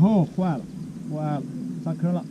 哦坏了坏了上坑了。